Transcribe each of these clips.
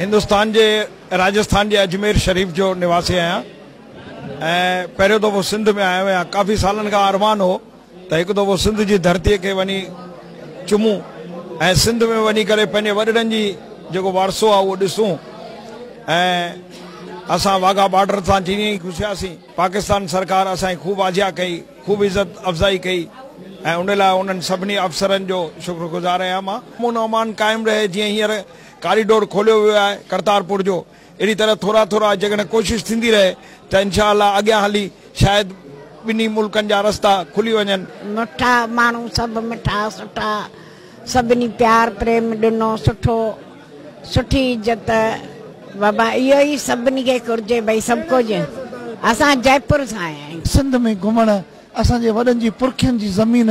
हिंदुस्तान जे, राजस्थान जे अजमेर शरीफ़ जो निवासी आहियाँ। ऐं दफ़ो सिंध में आयो आहियाँ। काफ़ी सालनि खां अरमान हो, त हिकु दफ़ो सिंध जी धरतीअ खे वञी चुमूं। ऐं सिंध में वञी करे पंहिंजे वॾड़नि जी वारसो आहे, उहो वाघा बॉर्डर सां जीअं ई घुसियासीं पाकिस्तान सरकार असांजी ख़ूब आजिया कई, ख़ूब इज़त अफ़ज़ाई कई। ऐं उन लाइ उन्हनि जो शुक्रगुज़ार आहियाँ माँ। अमान क़ाइमु रहे, जीअं हींअर कॉरिडोर खोलियो वियो आहे करतारपुर जो। अहिड़ी तरह थोरा थोरा जेकॾहिं कोशिशि थींदी रहे त इनशा अॻियाँ हली शायदि ॿिन्ही मुल्कनि जा रस्ता खुली वञनि। मिठा माण्हू सभु मिठा सुठा सभिनी प्यार प्रेम ॾिनो सुठो सुठी इज़त बाबा इहो ई सभिनी खे घुरिजे भई सभु कुझु। असां जयपुर सां आया आहियूं। सिंध में घुमण असांजे वॾनि जी पुरखियुनि जी ज़मीन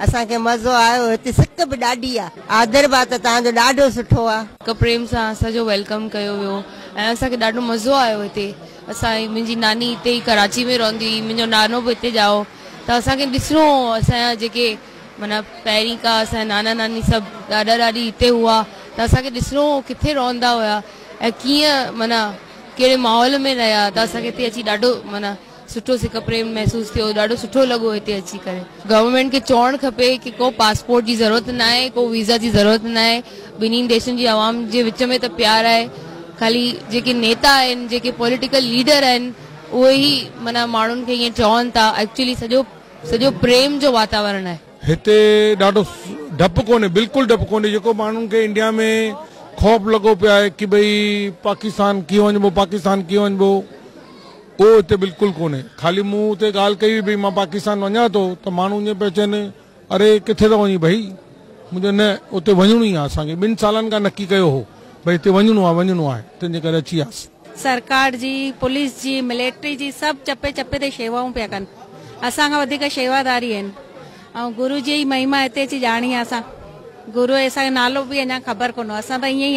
असांखे मज़ो आयो, हिते सिक बि ॾाढी आहे आदरबा त तव्हांजो ॾाढो सुठो आहे प्रेम सां असांजो वेलकम कयो वियो। ऐं असांखे ॾाढो मज़ो आयो हिते। असांजी मुंहिंजी नानी हिते ई कराची में रहंदी हुई। मुंहिंजो नानो बि हिते जाओ त असांखे ॾिसणो हो, असांजा जेके माना पहिरीं खां असांजा नाना नानी सभु ॾाढा ॾाढी हिते हुआ। त असांखे ॾिसणो हो, किथे रहंदा हुया। ऐं कीअं माना कहिड़े माहौल में रहिया। त असांखे हिते अची ॾाढो माना सुठो सिक प्रेम महसूसु थियो, ॾाढो सुठो लॻो हिते अची करे। गवर्नमेंट खे चवणु खपे की को पासपोर्ट जी ज़रूरत न आहे, को वीज़ा जी ज़रूरत न आहे। ॿिन्हिनि देशनि जी आवाम जे विच में त प्यार आहे। ख़ाली जेके नेता आहिनि, जेके पॉलिटिकल लीडर आहिनि, उहे ई माना माण्हुनि खे ईअं चवनि था। एक्चुअली सॼो सॼो प्रेम जो वातावरण आहे। हिते ॾाढो डपु कोन्हे, बिल्कुलु डपु कोन्हे। जेको माण्हुनि खे इंडिया में ख़ौफ़ लॻो पियो आहे की भई पाकिस्तान कीअं वञिबो, पाकिस्तान कीअं वञिबो। उहो हिते बिल्कुलु कोन्हे। ख़ाली मूं हुते कई भई माँ पाकिस्तान वञा थो, त माण्हू ईअं पिया अरे, किथे थो वञी भई? मुंहिंजो न, उते वञिणो ई आहे असांखे। ॿिनि सालनि हो, भई हिते वञिणो आहे वञिणो आहे। तंहिंजे अची वियासीं। सरकार जी, पुलिस जी, मिलिट्री जी, सभु चपे चपे ते शेवाऊं पिया कनि। असांखां शेवादारी आहिनि। ऐं गुरू जी महिमा हिते अची ॼाणी आहे असां। गुरू असांजो नालो बि अञा ख़बर कोन असां त ईअं ई